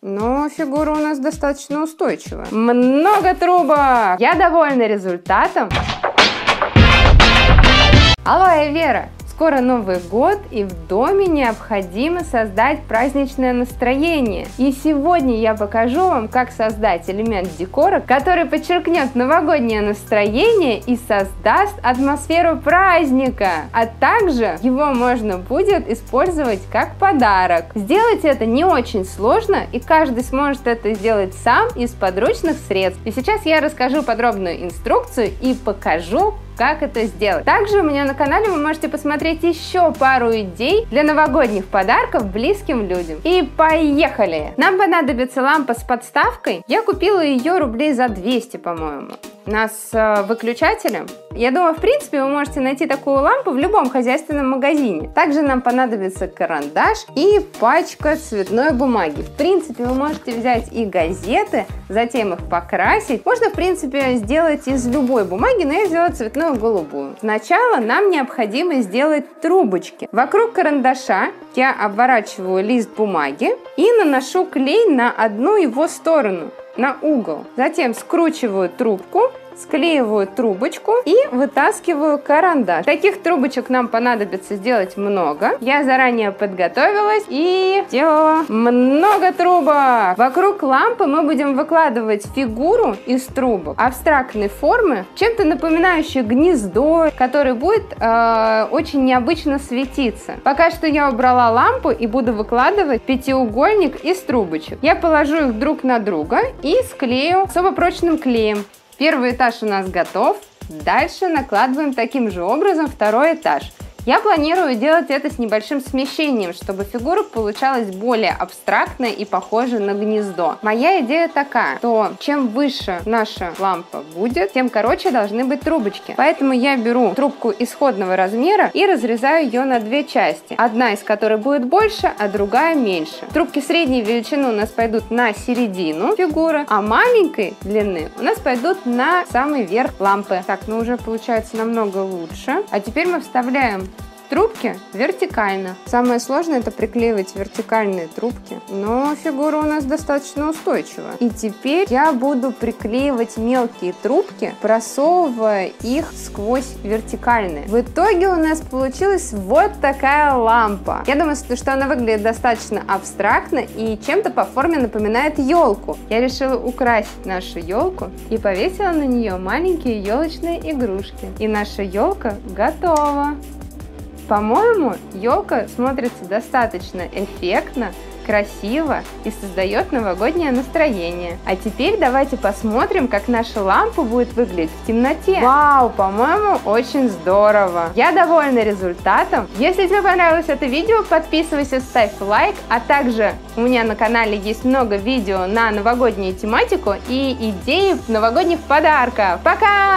Но фигура у нас достаточно устойчивая. Много трубок! Я довольна результатом. Алло, Вера! Скоро Новый год, и в доме необходимо создать праздничное настроение. И сегодня я покажу вам, как создать элемент декора, который подчеркнет новогоднее настроение и создаст атмосферу праздника. А также его можно будет использовать как подарок. Сделать это не очень сложно, и каждый сможет это сделать сам из подручных средств. И сейчас я расскажу подробную инструкцию и покажу, как это сделать. Также у меня на канале вы можете посмотреть еще пару идей для новогодних подарков близким людям. И поехали! Нам понадобится лампа с подставкой. Я купила ее рублей за 200, по-моему нас с выключателем. Я думаю, в принципе, вы можете найти такую лампу в любом хозяйственном магазине. Также нам понадобится карандаш и пачка цветной бумаги. В принципе, вы можете взять и газеты, затем их покрасить. Можно, в принципе, сделать из любой бумаги, но я сделала цветную голубую. Сначала нам необходимо сделать трубочки. Вокруг карандаша я обворачиваю лист бумаги и наношу клей на одну его сторону на угол. Затем скручиваю трубку склеиваю трубочку и вытаскиваю карандаш. Таких трубочек нам понадобится сделать много. Я заранее подготовилась и сделала много трубок. Вокруг лампы мы будем выкладывать фигуру из трубок абстрактной формы, чем-то напоминающее гнездо, который будет э, очень необычно светиться. Пока что я убрала лампу и буду выкладывать пятиугольник из трубочек. Я положу их друг на друга и склею особо прочным клеем. Первый этаж у нас готов. Дальше накладываем таким же образом второй этаж. Я планирую делать это с небольшим смещением, чтобы фигура получалась более абстрактной и похожей на гнездо. Моя идея такая, что чем выше наша лампа будет, тем короче должны быть трубочки. Поэтому я беру трубку исходного размера и разрезаю ее на две части. Одна из которой будет больше, а другая меньше. Трубки средней величины у нас пойдут на середину фигуры, а маленькой длины у нас пойдут на самый верх лампы. Так, ну уже получается намного лучше. А теперь мы вставляем Трубки вертикально. Самое сложное это приклеивать вертикальные трубки, но фигура у нас достаточно устойчивая. И теперь я буду приклеивать мелкие трубки, просовывая их сквозь вертикальные. В итоге у нас получилась вот такая лампа. Я думаю, что она выглядит достаточно абстрактно и чем-то по форме напоминает елку. Я решила украсить нашу елку и повесила на нее маленькие елочные игрушки. И наша елка готова. По-моему, елка смотрится достаточно эффектно, красиво и создает новогоднее настроение. А теперь давайте посмотрим, как наша лампа будет выглядеть в темноте. Вау, по-моему, очень здорово. Я довольна результатом. Если тебе понравилось это видео, подписывайся, ставь лайк, а также у меня на канале есть много видео на новогоднюю тематику и идеи новогодних подарков. Пока!